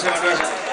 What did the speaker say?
Спасибо, ребята.